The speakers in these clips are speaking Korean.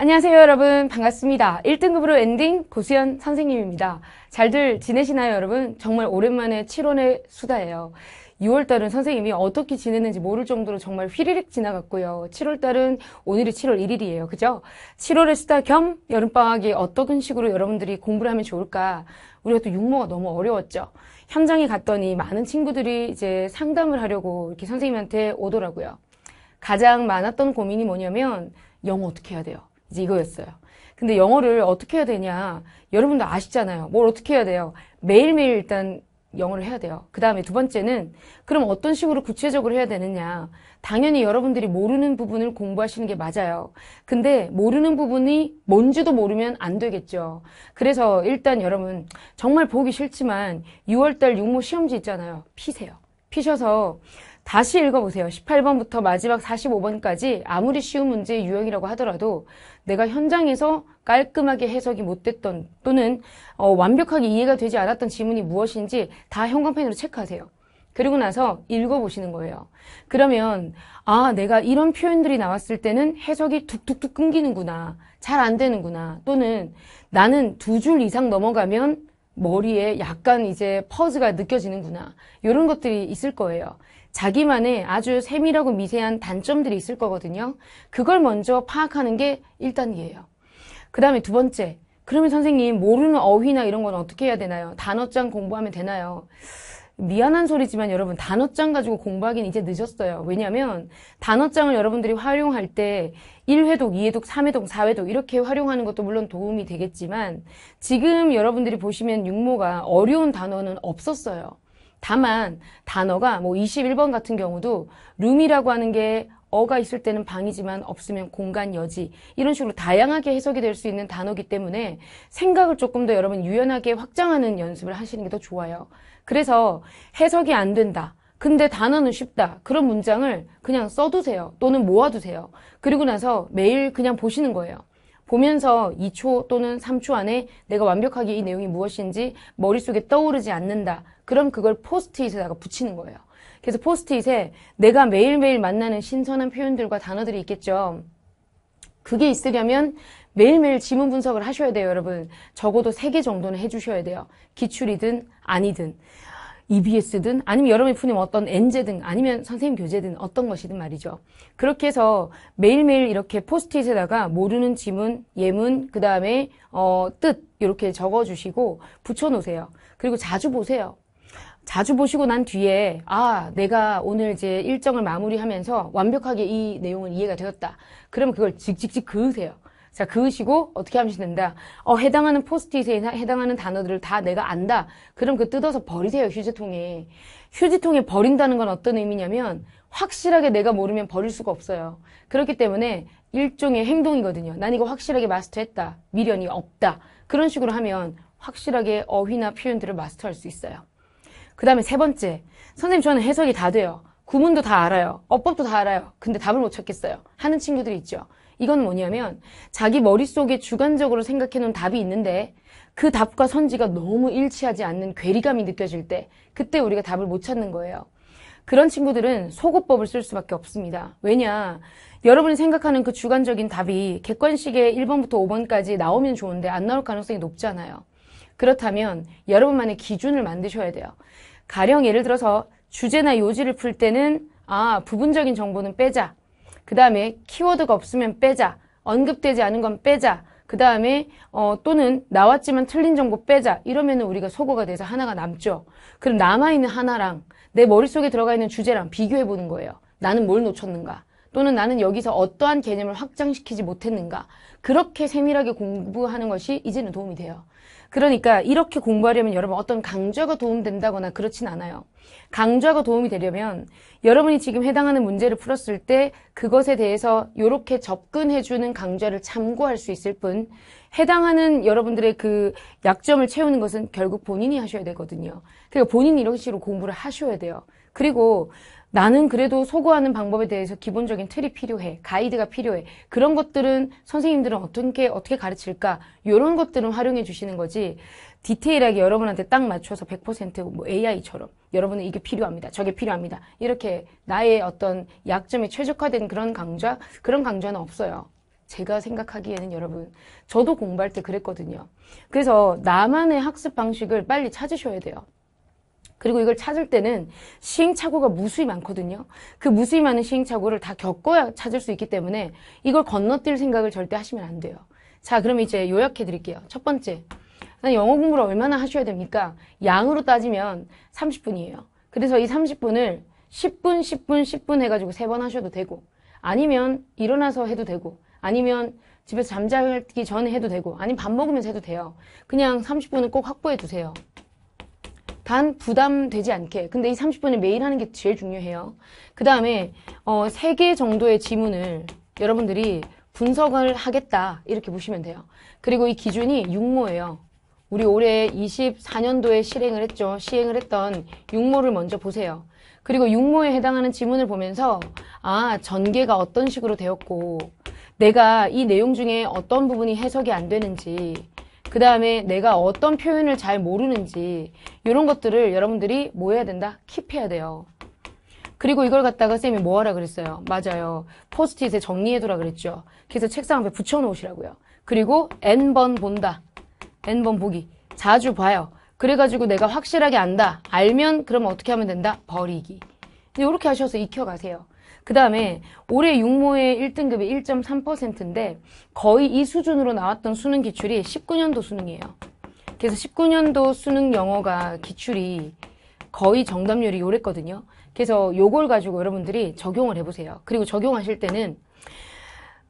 안녕하세요 여러분. 반갑습니다. 1등급으로 엔딩 고수연 선생님입니다. 잘들 지내시나요 여러분? 정말 오랜만에 7월의 수다예요. 6월달은 선생님이 어떻게 지냈는지 모를 정도로 정말 휘리릭 지나갔고요. 7월달은 오늘이 7월 1일이에요. 그죠? 7월의 수다 겸 여름방학이 어떤 식으로 여러분들이 공부를 하면 좋을까? 우리가 또 육모가 너무 어려웠죠. 현장에 갔더니 많은 친구들이 이제 상담을 하려고 이렇게 선생님한테 오더라고요. 가장 많았던 고민이 뭐냐면 영어 어떻게 해야 돼요 이제 이거였어요. 근데 영어를 어떻게 해야 되냐. 여러분도 아시잖아요. 뭘 어떻게 해야 돼요. 매일매일 일단 영어를 해야 돼요. 그 다음에 두 번째는 그럼 어떤 식으로 구체적으로 해야 되느냐. 당연히 여러분들이 모르는 부분을 공부하시는 게 맞아요. 근데 모르는 부분이 뭔지도 모르면 안 되겠죠. 그래서 일단 여러분 정말 보기 싫지만 6월달 육모 시험지 있잖아요. 피세요. 피셔서 다시 읽어보세요. 18번부터 마지막 45번까지 아무리 쉬운 문제의 유형이라고 하더라도 내가 현장에서 깔끔하게 해석이 못됐던 또는 어, 완벽하게 이해가 되지 않았던 지문이 무엇인지 다 형광펜으로 체크하세요. 그리고 나서 읽어보시는 거예요. 그러면 아 내가 이런 표현들이 나왔을 때는 해석이 툭툭툭 끊기는구나. 잘 안 되는구나. 또는 나는 두 줄 이상 넘어가면 머리에 약간 이제 퍼즈가 느껴지는구나. 이런 것들이 있을 거예요. 자기만의 아주 세밀하고 미세한 단점들이 있을 거거든요. 그걸 먼저 파악하는 게 1단계예요. 그 다음에 두 번째, 그러면 선생님 모르는 어휘나 이런 건 어떻게 해야 되나요? 단어장 공부하면 되나요? 미안한 소리지만 여러분 단어장 가지고 공부하기는 이제 늦었어요. 왜냐하면 단어장을 여러분들이 활용할 때 1회독, 2회독, 3회독, 4회독 이렇게 활용하는 것도 물론 도움이 되겠지만 지금 여러분들이 보시면 육모가 어려운 단어는 없었어요. 다만 단어가 뭐 21번 같은 경우도 룸이라고 하는 게 어가 있을 때는 방이지만 없으면 공간 여지 이런 식으로 다양하게 해석이 될 수 있는 단어기 때문에 생각을 조금 더 여러분 유연하게 확장하는 연습을 하시는 게 더 좋아요. 그래서 해석이 안 된다. 근데 단어는 쉽다. 그런 문장을 그냥 써두세요. 또는 모아두세요. 그리고 나서 매일 그냥 보시는 거예요. 보면서 2초 또는 3초 안에 내가 완벽하게 이 내용이 무엇인지 머릿속에 떠오르지 않는다. 그럼 그걸 포스트잇에다가 붙이는 거예요. 그래서 포스트잇에 내가 매일매일 만나는 신선한 표현들과 단어들이 있겠죠. 그게 있으려면 매일매일 지문 분석을 하셔야 돼요, 여러분. 적어도 3개 정도는 해주셔야 돼요. 기출이든 아니든. EBS든 아니면 여러분이 푸는 어떤 엔제든 아니면 선생님 교재든 어떤 것이든 말이죠. 그렇게 해서 매일매일 이렇게 포스트잇에다가 모르는 지문, 예문, 그 다음에 어, 뜻 이렇게 적어주시고 붙여놓으세요. 그리고 자주 보세요. 자주 보시고 난 뒤에 아 내가 오늘 이제 일정을 마무리하면서 완벽하게 이 내용은 이해가 되었다. 그러면 그걸 직직직 그으세요. 자, 그으시고 어떻게 하면 된다. 어, 해당하는 포스트잇에 해당하는 단어들을 다 내가 안다. 그럼 그 뜯어서 버리세요, 휴지통에. 휴지통에 버린다는 건 어떤 의미냐면 확실하게 내가 모르면 버릴 수가 없어요. 그렇기 때문에 일종의 행동이거든요. 난 이거 확실하게 마스터했다. 미련이 없다. 그런 식으로 하면 확실하게 어휘나 표현들을 마스터할 수 있어요. 그 다음에 세 번째. 선생님 저는 해석이 다 돼요. 구문도 다 알아요. 어법도 다 알아요. 근데 답을 못 찾겠어요. 하는 친구들이 있죠. 이건 뭐냐면 자기 머릿속에 주관적으로 생각해 놓은 답이 있는데 그 답과 선지가 너무 일치하지 않는 괴리감이 느껴질 때 그때 우리가 답을 못 찾는 거예요. 그런 친구들은 속어법을 쓸 수밖에 없습니다. 왜냐? 여러분이 생각하는 그 주관적인 답이 객관식의 1번부터 5번까지 나오면 좋은데 안 나올 가능성이 높잖아요. 그렇다면 여러분만의 기준을 만드셔야 돼요. 가령 예를 들어서 주제나 요지를 풀 때는 아 부분적인 정보는 빼자. 그 다음에 키워드가 없으면 빼자. 언급되지 않은 건 빼자. 그 다음에 어, 또는 나왔지만 틀린 정보 빼자. 이러면 우리가 소거가 돼서 하나가 남죠. 그럼 남아있는 하나랑 내 머릿속에 들어가 있는 주제랑 비교해 보는 거예요. 나는 뭘 놓쳤는가? 또는 나는 여기서 어떠한 개념을 확장시키지 못했는가? 그렇게 세밀하게 공부하는 것이 이제는 도움이 돼요. 그러니까 이렇게 공부하려면 여러분 어떤 강좌가 도움된다거나 그렇진 않아요. 강좌가 도움이 되려면 여러분이 지금 해당하는 문제를 풀었을 때 그것에 대해서 이렇게 접근해주는 강좌를 참고할 수 있을 뿐 해당하는 여러분들의 그 약점을 채우는 것은 결국 본인이 하셔야 되거든요. 그러니까 본인이 이런 식으로 공부를 하셔야 돼요. 그리고 나는 그래도 소거하는 방법에 대해서 기본적인 틀이 필요해. 가이드가 필요해. 그런 것들은 선생님들은 어떻게, 어떻게 가르칠까? 이런 것들은 활용해 주시는 거지. 디테일하게 여러분한테 딱 맞춰서 100%뭐 AI처럼 여러분은 이게 필요합니다. 저게 필요합니다. 이렇게 나의 어떤 약점에 최적화된 그런 강좌, 그런 강좌는 없어요. 제가 생각하기에는 여러분, 저도 공부할 때 그랬거든요. 그래서 나만의 학습 방식을 빨리 찾으셔야 돼요. 그리고 이걸 찾을 때는 시행착오가 무수히 많거든요. 그 무수히 많은 시행착오를 다 겪어야 찾을 수 있기 때문에 이걸 건너뛸 생각을 절대 하시면 안 돼요. 자, 그럼 이제 요약해 드릴게요. 첫 번째. 영어 공부를 얼마나 하셔야 됩니까? 양으로 따지면 30분이에요. 그래서 이 30분을 10분, 10분, 10분 해가지고 세번 하셔도 되고, 아니면 일어나서 해도 되고, 아니면 집에서 잠자기 전에 해도 되고, 아니면 밥 먹으면서 해도 돼요. 그냥 30분을 꼭 확보해 두세요. 단 부담되지 않게. 근데 이 30분을 매일 하는 게 제일 중요해요. 그 다음에 어, 3개 정도의 지문을 여러분들이 분석을 하겠다 이렇게 보시면 돼요. 그리고 이 기준이 육모예요. 우리 올해 24년도에 실행을 했죠. 시행을 했던 육모를 먼저 보세요. 그리고 육모에 해당하는 지문을 보면서 아 전개가 어떤 식으로 되었고 내가 이 내용 중에 어떤 부분이 해석이 안 되는지 그 다음에 내가 어떤 표현을 잘 모르는지 이런 것들을 여러분들이 뭐 해야 된다? 킵해야 돼요. 그리고 이걸 갖다가 쌤이 뭐 하라 그랬어요? 맞아요. 포스트잇에 정리해두라 그랬죠. 그래서 책상 앞에 붙여놓으시라고요. 그리고 N번 본다. N번 보기. 자주 봐요. 그래가지고 내가 확실하게 안다. 알면 그러면 어떻게 하면 된다? 버리기. 이렇게 하셔서 익혀가세요. 그 다음에 올해 육모의 1등급이 1.3%인데 거의 이 수준으로 나왔던 수능 기출이 19년도 수능이에요. 그래서 19년도 수능 영어가 기출이 거의 정답률이 요랬거든요. 그래서 요걸 가지고 여러분들이 적용을 해보세요. 그리고 적용하실 때는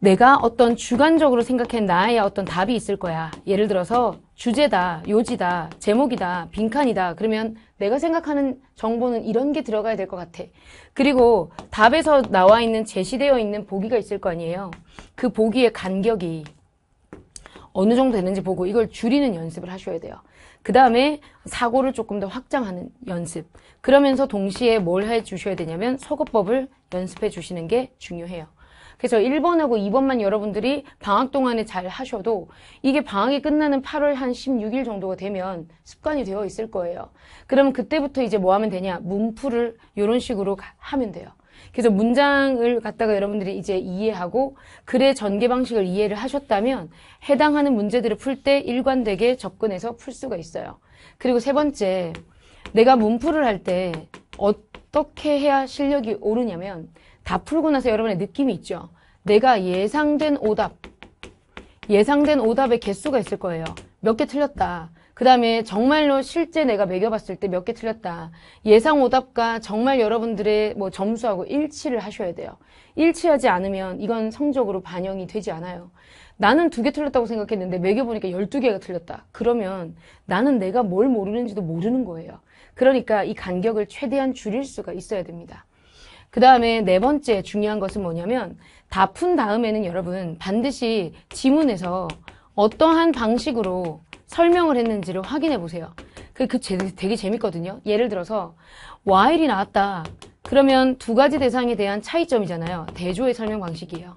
내가 어떤 주관적으로 생각한 나의 어떤 답이 있을 거야. 예를 들어서 주제다, 요지다, 제목이다, 빈칸이다. 그러면 내가 생각하는 정보는 이런 게 들어가야 될 것 같아. 그리고 답에서 나와 있는 제시되어 있는 보기가 있을 거 아니에요. 그 보기의 간격이 어느 정도 되는지 보고 이걸 줄이는 연습을 하셔야 돼요. 그 다음에 사고를 조금 더 확장하는 연습. 그러면서 동시에 뭘 해 주셔야 되냐면 속어법을 연습해 주시는 게 중요해요. 그래서 1번하고 2번만 여러분들이 방학 동안에 잘 하셔도 이게 방학이 끝나는 8월 한 16일 정도가 되면 습관이 되어 있을 거예요. 그러면 그때부터 이제 뭐 하면 되냐? 문풀을 이런 식으로 하면 돼요. 그래서 문장을 갖다가 여러분들이 이제 이해하고 글의 전개 방식을 이해를 하셨다면 해당하는 문제들을 풀 때 일관되게 접근해서 풀 수가 있어요. 그리고 세 번째, 내가 문풀을 할 때 어떻게 해야 실력이 오르냐면 다 풀고 나서 여러분의 느낌이 있죠. 내가 예상된 오답, 예상된 오답의 개수가 있을 거예요. 몇 개 틀렸다. 그 다음에 정말로 실제 내가 매겨봤을 때 몇 개 틀렸다. 예상 오답과 정말 여러분들의 뭐 점수하고 일치를 하셔야 돼요. 일치하지 않으면 이건 성적으로 반영이 되지 않아요. 나는 두 개 틀렸다고 생각했는데 매겨보니까 12개가 틀렸다. 그러면 나는 내가 뭘 모르는지도 모르는 거예요. 그러니까 이 간격을 최대한 줄일 수가 있어야 됩니다. 그 다음에 네 번째 중요한 것은 뭐냐면 다 푼 다음에는 여러분 반드시 지문에서 어떠한 방식으로 설명을 했는지를 확인해 보세요. 그, 그 되게 재밌거든요. 예를 들어서 while이 나왔다. 그러면 두 가지 대상에 대한 차이점이잖아요. 대조의 설명 방식이에요.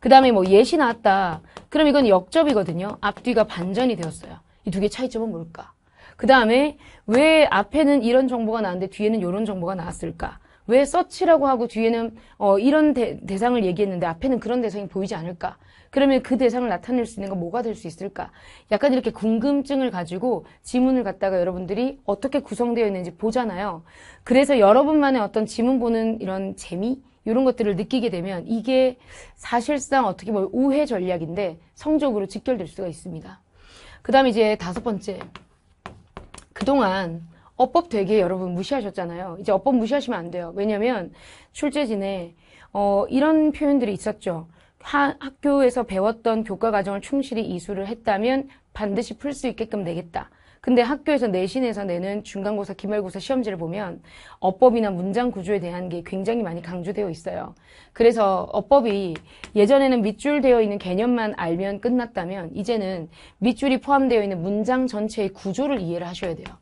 그 다음에 뭐 예시 나왔다. 그럼 이건 역접이거든요. 앞뒤가 반전이 되었어요. 이 두개 차이점은 뭘까? 그 다음에 왜 앞에는 이런 정보가 나왔는데 뒤에는 이런 정보가 나왔을까? 왜 서치라고 하고 뒤에는 어, 이런 대, 상을 얘기했는데 앞에는 그런 대상이 보이지 않을까? 그러면 그 대상을 나타낼 수 있는 건 뭐가 될 수 있을까? 약간 이렇게 궁금증을 가지고 지문을 갖다가 여러분들이 어떻게 구성되어 있는지 보잖아요. 그래서 여러분만의 어떤 지문 보는 이런 재미? 이런 것들을 느끼게 되면 이게 사실상 어떻게 보면 우회 전략인데 성적으로 직결될 수가 있습니다. 그 다음에 이제 다섯 번째. 그동안 어법 되게 여러분 무시하셨잖아요. 이제 어법 무시하시면 안 돼요. 왜냐면 출제진에 어, 이런 표현들이 있었죠. 하, 학교에서 배웠던 교과 과정을 충실히 이수를 했다면 반드시 풀 수 있게끔 내겠다. 근데 학교에서 내신에서 내는 중간고사, 기말고사 시험지를 보면 어법이나 문장 구조에 대한 게 굉장히 많이 강조되어 있어요. 그래서 어법이 예전에는 밑줄 되어 있는 개념만 알면 끝났다면 이제는 밑줄이 포함되어 있는 문장 전체의 구조를 이해를 하셔야 돼요.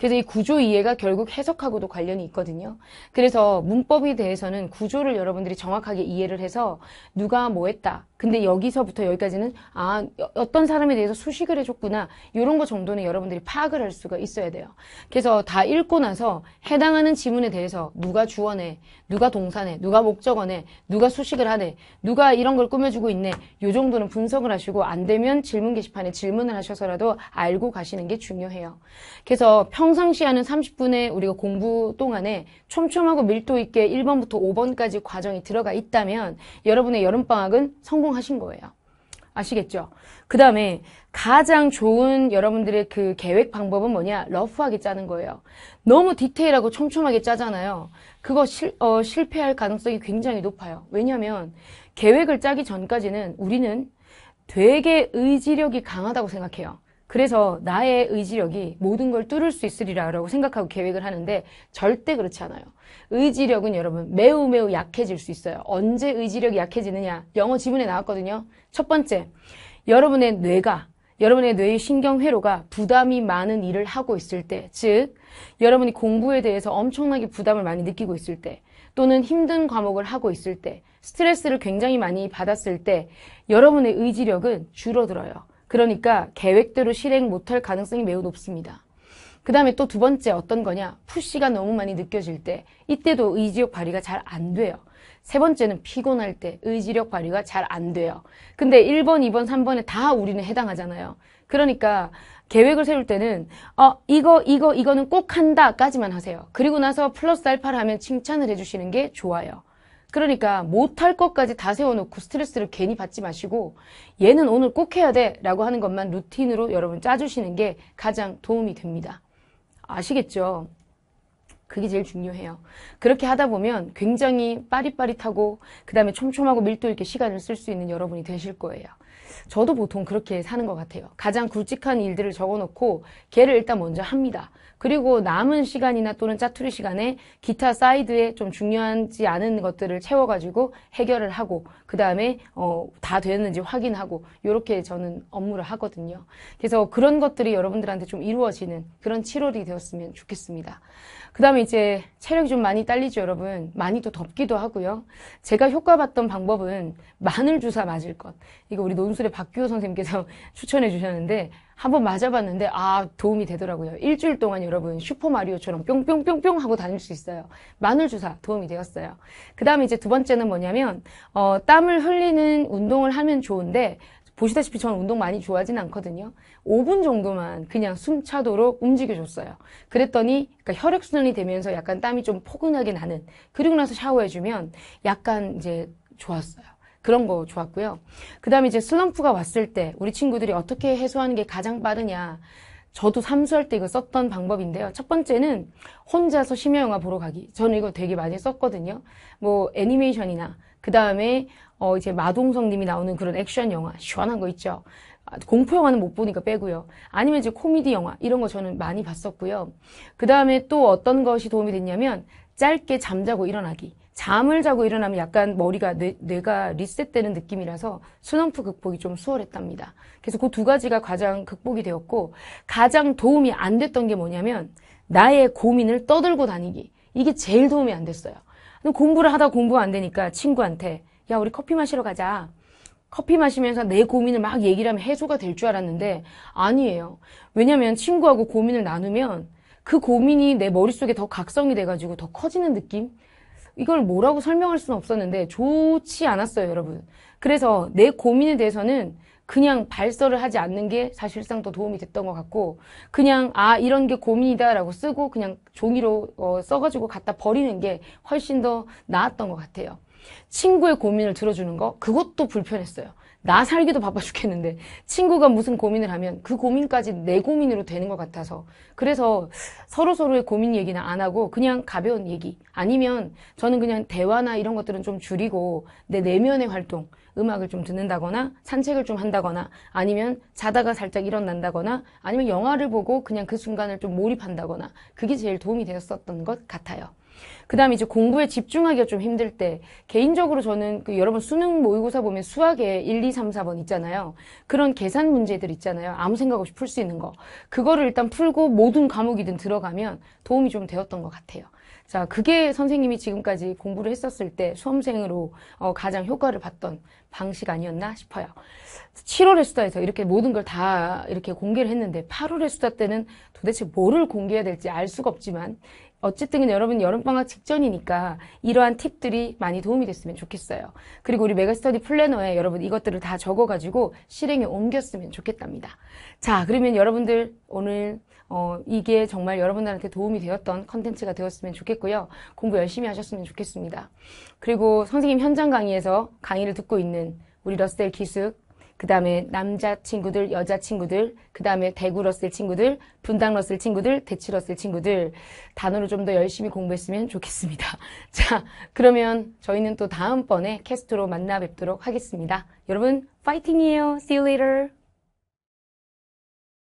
그래서 이 구조 이해가 결국 해석하고도 관련이 있거든요. 그래서 문법에 대해서는 구조를 여러분들이 정확하게 이해를 해서 누가 뭐 했다. 근데 여기서부터 여기까지는 아 어떤 사람에 대해서 수식을 해줬구나 이런 거 정도는 여러분들이 파악을 할 수가 있어야 돼요. 그래서 다 읽고 나서 해당하는 지문에 대해서 누가 주어네, 누가 동사네, 누가 목적어네, 누가 수식을 하네, 누가 이런 걸 꾸며주고 있네 요 정도는 분석을 하시고 안 되면 질문 게시판에 질문을 하셔서라도 알고 가시는 게 중요해요. 그래서 평 상시 하는 30분의 우리가 공부 동안에 촘촘하고 밀도 있게 1번부터 5번까지 과정이 들어가 있다면 여러분의 여름방학은 성공하신 거예요. 아시겠죠? 그 다음에 가장 좋은 여러분들의 그 계획 방법은 뭐냐? 러프하게 짜는 거예요. 너무 디테일하고 촘촘하게 짜잖아요. 그거 실, 어, 실패할 가능성이 굉장히 높아요. 왜냐하면 계획을 짜기 전까지는 우리는 되게 의지력이 강하다고 생각해요. 그래서 나의 의지력이 모든 걸 뚫을 수 있으리라고 생각하고 계획을 하는데 절대 그렇지 않아요. 의지력은 여러분 매우 매우 약해질 수 있어요. 언제 의지력이 약해지느냐? 영어 지문에 나왔거든요. 첫 번째, 여러분의 뇌가 여러분의 뇌의 신경회로가 부담이 많은 일을 하고 있을 때, 즉 여러분이 공부에 대해서 엄청나게 부담을 많이 느끼고 있을 때, 또는 힘든 과목을 하고 있을 때, 스트레스를 굉장히 많이 받았을 때, 여러분의 의지력은 줄어들어요. 그러니까 계획대로 실행 못할 가능성이 매우 높습니다. 그 다음에 또 두 번째 어떤 거냐? 푸시가 너무 많이 느껴질 때, 이때도 의지력 발휘가 잘 안 돼요. 세 번째는 피곤할 때 의지력 발휘가 잘 안 돼요. 근데 1번, 2번, 3번에 다 우리는 해당하잖아요. 그러니까 계획을 세울 때는 어 이거 이거 이거는 꼭 한다까지만 하세요. 그리고 나서 플러스 알파를 하면 칭찬을 해주시는 게 좋아요. 그러니까 못할 것까지 다 세워놓고 스트레스를 괜히 받지 마시고 얘는 오늘 꼭 해야 돼 라고 하는 것만 루틴으로 여러분 짜주시는 게 가장 도움이 됩니다. 아시겠죠? 그게 제일 중요해요. 그렇게 하다 보면 굉장히 빠릿빠릿하고 그 다음에 촘촘하고 밀도 있게 시간을 쓸 수 있는 여러분이 되실 거예요. 저도 보통 그렇게 사는 것 같아요. 가장 굵직한 일들을 적어놓고 걔를 일단 먼저 합니다. 그리고 남은 시간이나 또는 짜투리 시간에 기타 사이드에 좀 중요하지 않은 것들을 채워가지고 해결을 하고 그 다음에 어, 다 됐는지 확인하고 이렇게 저는 업무를 하거든요. 그래서 그런 것들이 여러분들한테 좀 이루어지는 그런 7월이 되었으면 좋겠습니다. 그 다음에 이제 체력이 좀 많이 딸리죠, 여러분. 많이 또 덥기도 하고요. 제가 효과 봤던 방법은 마늘 주사 맞을 것. 이거 우리 논술의 박규호 선생님께서 추천해 주셨는데 한번 맞아봤는데 아 도움이 되더라고요. 일주일 동안 여러분 슈퍼마리오처럼 뿅뿅뿅뿅 하고 다닐 수 있어요. 마늘 주사 도움이 되었어요. 그 다음에 이제 두 번째는 뭐냐면 어, 땀을 흘리는 운동을 하면 좋은데 보시다시피 저는 운동 많이 좋아하진 않거든요. 5분 정도만 그냥 숨 차도록 움직여줬어요. 그랬더니 그러니까 혈액순환이 되면서 약간 땀이 좀 포근하게 나는 그리고 나서 샤워해주면 약간 이제 좋았어요. 그런 거 좋았고요. 그 다음에 이제 슬럼프가 왔을 때 우리 친구들이 어떻게 해소하는 게 가장 빠르냐. 저도 삼수할 때 이거 썼던 방법인데요. 첫 번째는 혼자서 심야 영화 보러 가기. 저는 이거 되게 많이 썼거든요. 뭐 애니메이션이나 그 다음에 어 이제 마동석님이 나오는 그런 액션 영화 시원한 거 있죠. 아, 공포 영화는 못 보니까 빼고요. 아니면 이제 코미디 영화 이런 거 저는 많이 봤었고요. 그 다음에 또 어떤 것이 도움이 됐냐면 짧게 잠자고 일어나기. 잠을 자고 일어나면 약간 머리가 뇌, 뇌가 리셋되는 느낌이라서 슬럼프 극복이 좀 수월했답니다. 그래서 그 두 가지가 가장 극복이 되었고 가장 도움이 안 됐던 게 뭐냐면 나의 고민을 떠들고 다니기. 이게 제일 도움이 안 됐어요. 공부를 하다 공부가 안 되니까 친구한테 야, 우리 커피 마시러 가자. 커피 마시면서 내 고민을 막 얘기를 하면 해소가 될 줄 알았는데 아니에요. 왜냐면 친구하고 고민을 나누면 그 고민이 내 머릿속에 더 각성이 돼가지고 더 커지는 느낌? 이걸 뭐라고 설명할 수는 없었는데 좋지 않았어요, 여러분. 그래서 내 고민에 대해서는 그냥 발설을 하지 않는 게 사실상 더 도움이 됐던 것 같고 그냥 아 이런 게 고민이다라고 쓰고 그냥 종이로 어, 써가지고 갖다 버리는 게 훨씬 더 나았던 것 같아요. 친구의 고민을 들어주는 거 그것도 불편했어요. 나 살기도 바빠 죽겠는데 친구가 무슨 고민을 하면 그 고민까지 내 고민으로 되는 것 같아서 그래서 서로 서로의 고민 얘기는 안 하고 그냥 가벼운 얘기 아니면 저는 그냥 대화나 이런 것들은 좀 줄이고 내 내면의 활동 음악을 좀 듣는다거나 산책을 좀 한다거나 아니면 자다가 살짝 일어난다거나 아니면 영화를 보고 그냥 그 순간을 좀 몰입한다거나 그게 제일 도움이 되었었던 것 같아요. 그 다음에 이제 공부에 집중하기가 좀 힘들 때, 개인적으로 저는 그 여러분 수능 모의고사 보면 수학에 1, 2, 3, 4번 있잖아요. 그런 계산 문제들 있잖아요. 아무 생각 없이 풀 수 있는 거. 그거를 일단 풀고 모든 과목이든 들어가면 도움이 좀 되었던 것 같아요. 자, 그게 선생님이 지금까지 공부를 했었을 때 수험생으로 어, 가장 효과를 봤던 방식 아니었나 싶어요. 7월의 수다에서 이렇게 모든 걸 다 이렇게 공개를 했는데 8월의 수다 때는 도대체 뭐를 공개해야 될지 알 수가 없지만 어쨌든 여러분 여름방학 직전이니까 이러한 팁들이 많이 도움이 됐으면 좋겠어요. 그리고 우리 메가스터디 플래너에 여러분 이것들을 다 적어가지고 실행에 옮겼으면 좋겠답니다. 자, 그러면 여러분들 오늘 어, 이게 정말 여러분들한테 도움이 되었던 컨텐츠가 되었으면 좋겠고요. 공부 열심히 하셨으면 좋겠습니다. 그리고 선생님 현장 강의에서 강의를 듣고 있는 우리 러셀 기숙, 그 다음에 남자친구들, 여자친구들, 그 다음에 대구 러셀 친구들, 분당 러셀 친구들, 대치 러셀 친구들, 단어를 좀 더 열심히 공부했으면 좋겠습니다. 자, 그러면 저희는 또 다음번에 캐스트로 만나 뵙도록 하겠습니다. 여러분, 파이팅이에요. See you later.